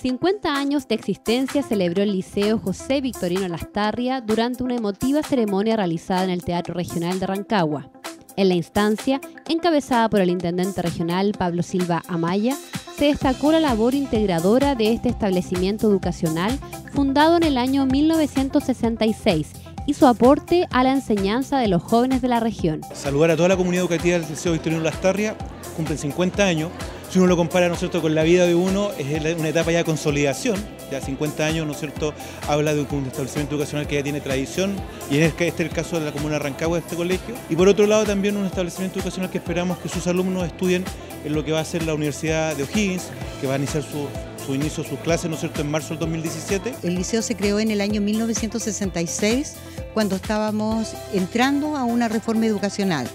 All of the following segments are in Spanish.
50 años de existencia celebró el Liceo José Victorino Lastarria durante una emotiva ceremonia realizada en el Teatro Regional de Rancagua. En la instancia, encabezada por el intendente regional Pablo Silva Amaya, se destacó la labor integradora de este establecimiento educacional fundado en el año 1966 y su aporte a la enseñanza de los jóvenes de la región. Saludar a toda la comunidad educativa del Liceo Victorino Lastarria, cumplen 50 años, si uno lo compara ¿no es cierto? con la vida de uno, es una etapa ya de consolidación, ya 50 años, ¿no es cierto? habla de un establecimiento educacional que ya tiene tradición, y en este, es el caso de la comuna de Rancagua, de este colegio, y por otro lado también un establecimiento educacional que esperamos que sus alumnos estudien en lo que va a ser la Universidad de O'Higgins, que va a iniciar su, su inicio, sus clases, ¿no es cierto?, en marzo del 2017. El liceo se creó en el año 1966, cuando estábamos entrando a una reforma educacional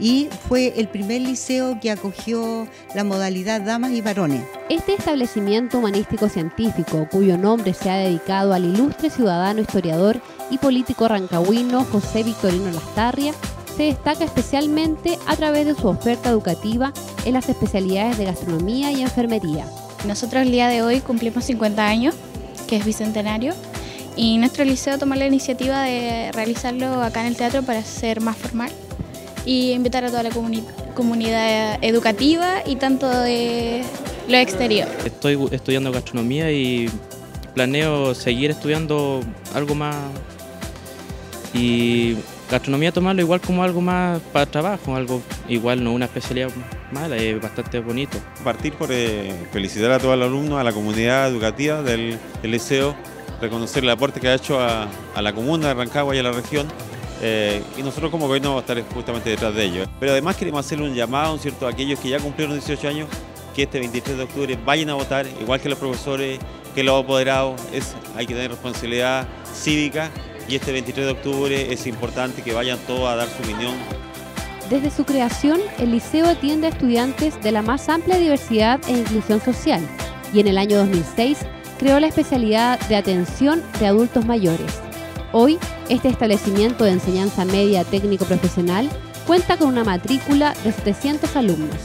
y fue el primer liceo que acogió la modalidad damas y varones. Este establecimiento humanístico científico, cuyo nombre se ha dedicado al ilustre ciudadano historiador y político rancagüino José Victorino Lastarria, se destaca especialmente a través de su oferta educativa en las especialidades de gastronomía y enfermería. Nosotros el día de hoy cumplimos 50 años, que es bicentenario, y nuestro liceo tomó la iniciativa de realizarlo acá en el teatro para ser más formal y invitar a toda la comunidad educativa y tanto de lo exterior. Estoy estudiando gastronomía y planeo seguir estudiando algo más y gastronomía tomarlo igual como algo más para trabajo, algo igual no una especialidad mala, es bastante bonito. Partir por eh, felicitar a todos los alumnos, a la comunidad educativa del, liceo, reconocer el aporte que ha hecho a, la comuna de Rancagua y a la región eh, y nosotros como gobierno vamos a estar justamente detrás de ellos. Pero además queremos hacerle un llamado ¿cierto? a aquellos que ya cumplieron 18 años, que este 23 de octubre vayan a votar, igual que los profesores, que los apoderados, es, hay que tener responsabilidad cívica y este 23 de octubre es importante que vayan todos a dar su opinión. Desde su creación, el liceo atiende a estudiantes de la más amplia diversidad e inclusión social y en el año 2006 creó la especialidad de atención de adultos mayores. Hoy, este establecimiento de enseñanza media técnico profesional cuenta con una matrícula de 700 alumnos.